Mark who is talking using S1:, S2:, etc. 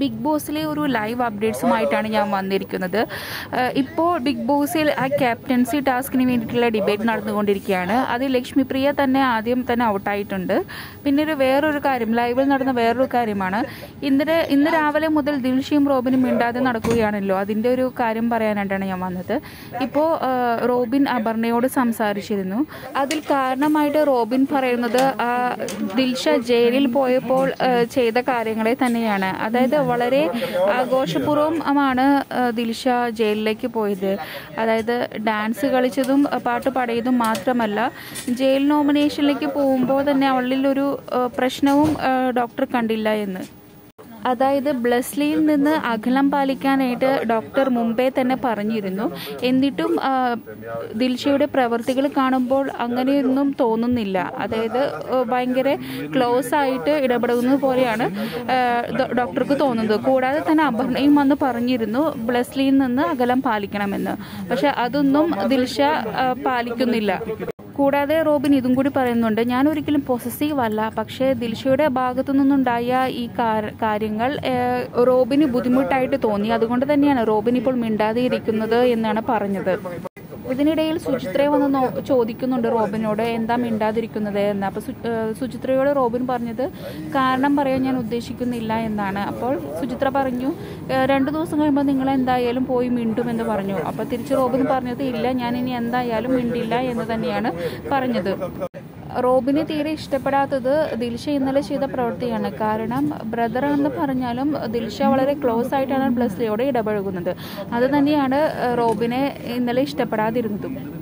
S1: Big ബോസിലെ ഒരു live അപ്ഡേറ്റ്സുമായിട്ടാണ് ഞാൻ വന്നിരിക്കുന്നത്. ഇപ്പോൾ ബിഗ് ബോസിൽ ആ ക്യാപ്റ്റൻസി ടാസ്കിന് വേണ്ടിയിട്ടുള്ള ഡിബേറ്റ് നടന്നുകൊണ്ടിരിക്കുകയാണ്. അത് ലക്ഷ്മിപ്രിയ തന്നെ ആദ്യം തന്നെ ഔട്ടായിട്ടുണ്ട് പിന്നെ ഒരു വേറൊരു കാര്യം ലൈവിൽ നടന്ന വേറൊരു കാര്യമാണ്. ഇന്നലെ ഇന്ന് രാവിലെ മുതൽ ദിൽഷിയും റോബിനും മിണ്ടാതെ നടക്കുകയാണല്ലോ. അതിന്റെ ഒരു കാര്യം പറയാനായിട്ടാണ് ഞാൻ വന്നത്. ഇപ്പോൾ റോബിൻ അപർണയോട് സംസാരിച്ചിരുന്നു. അതിൽ കാരണമായിട്ട് റോബിൻ പറയുന്നത് ദിൽഷ ജയിലിൽ പോയപ്പോൾ ചെയ്ത കാര്യങ്ങളെ തന്നെയാണ്. അതായത് വളരെ ആഘോഷപൂർവമാണ് ദിൽഷ ജയിലിലേക്ക് പോയത്. അതായത് ഡാൻസ് കളിച്ചതും പാട്ട് പാടിയതും മാത്രമല്ല ജയിൽ നോമിനേഷനിലേക്ക് പോകുമ്പോൾ തന്നെ അവളിൽ ഒരു പ്രശ്നവും ഡോക്ടർ കണ്ടില്ല എന്ന്. അതായത് ബ്ലസ്ലിയിൽ നിന്ന് അകലം പാലിക്കാനായിട്ട് ഡോക്ടർ മുമ്പേ തന്നെ പറഞ്ഞിരുന്നു. എന്നിട്ടും ദിൽഷയുടെ പ്രവൃത്തികൾ കാണുമ്പോൾ അങ്ങനെയൊന്നും തോന്നുന്നില്ല. അതായത് ഭയങ്കര ക്ലോസ് ആയിട്ട് ഇടപെടുന്നത് പോലെയാണ് ഡോക്ടർക്ക് തോന്നുന്നത്. കൂടാതെ തന്നെ അപർണയും വന്ന് പറഞ്ഞിരുന്നു ബ്ലസ്ലിയിൽ നിന്ന് അകലം പാലിക്കണമെന്ന്. പക്ഷെ അതൊന്നും ദിൽഷ പാലിക്കുന്നില്ല. കൂടാതെ റോബിൻ ഇതും കൂടി പറയുന്നുണ്ട് ഞാൻ ഒരിക്കലും പൊസസീവ് അല്ല പക്ഷേ ദിൽഷയുടെ ഭാഗത്തു നിന്നുണ്ടായ ഈ കാര്യങ്ങൾ റോബിന് ബുദ്ധിമുട്ടായിട്ട് തോന്നി. അതുകൊണ്ട് തന്നെയാണ് റോബിൻ ഇപ്പോൾ മിണ്ടാതെ ഇരിക്കുന്നത് എന്നാണ് പറഞ്ഞത്. ഇതിനിടയിൽ സുചിത്രയെ വന്ന് ചോദിക്കുന്നുണ്ട് റോബിനോട് എന്താ മിണ്ടാതിരിക്കുന്നത്? എന്ന്. അപ്പോൾ സുചിത്രയോട് റോബിൻ പറഞ്ഞത് കാരണം പറയാൻ ഞാൻ ഉദ്ദേശിക്കുന്നില്ല എന്നാണ്. അപ്പോൾ സുചിത്ര പറഞ്ഞു രണ്ട് രണ്ടു ദിവസം കഴിയുമ്പോൾ നിങ്ങൾ എന്തായാലും പോയി മിണ്ടുമെന്ന് പറഞ്ഞു. അപ്പോൾ തിരിച്ച് റോബിൻ പറഞ്ഞത് ഇല്ല ഞാൻ ഇനി എന്തായാലും മിണ്ടില്ല എന്ന് തന്നെയാണ് പറഞ്ഞത്. റോബിനെ തീരെ ഇഷ്ടപ്പെടാത്തത് ദിൽഷ ഇന്നലെ ചെയ്ത പ്രവൃത്തിയാണ്. കാരണം ബ്രദറാണെന്ന് പറഞ്ഞാലും ദിൽഷ വളരെ ക്ലോസ് ആയിട്ടാണ് ബ്ലസ്ലിയോട് ഇടപഴകുന്നത്. അത് തന്നെയാണ് റോബിനെ ഇന്നലെ ഇഷ്ടപ്പെടാതിരുന്നതും.